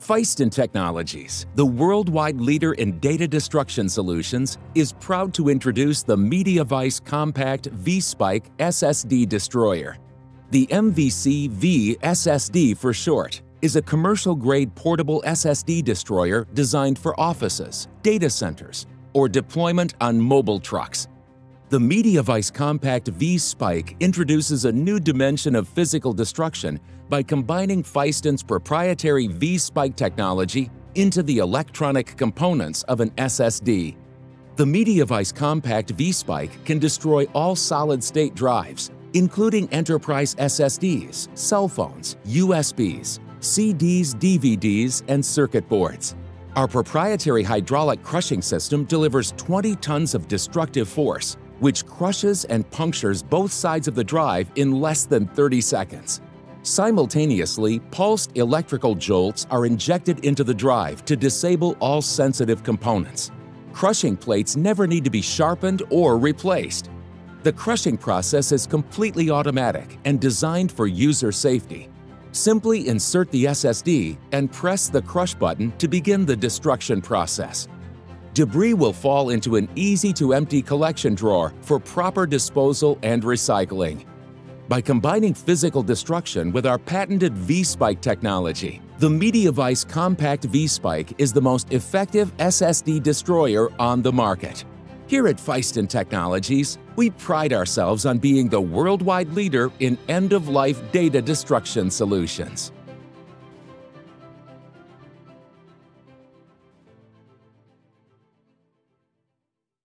Phiston Technologies, the worldwide leader in data destruction solutions, is proud to introduce the MediaVise Compact V-Spike SSD Destroyer. The MVC V SSD for short is a commercial-grade portable SSD destroyer designed for offices, data centers, or deployment on mobile trucks. The MediaVise Compact V-Spike introduces a new dimension of physical destruction by combining Phiston's proprietary V-Spike technology into the electronic components of an SSD. The MediaVise Compact V-Spike can destroy all solid-state drives, including enterprise SSDs, cell phones, USBs, CDs, DVDs, and circuit boards. Our proprietary hydraulic crushing system delivers 20 tons of destructive force, which crushes and punctures both sides of the drive in less than 30 seconds. Simultaneously, pulsed electrical jolts are injected into the drive to disable all sensitive components. Crushing plates never need to be sharpened or replaced. The crushing process is completely automatic and designed for user safety. Simply insert the SSD and press the crush button to begin the destruction process. Debris will fall into an easy-to-empty collection drawer for proper disposal and recycling. By combining physical destruction with our patented V-Spike technology, the MediaVise Compact V-Spike is the most effective SSD destroyer on the market. Here at Phiston Technologies, we pride ourselves on being the worldwide leader in end-of-life data destruction solutions.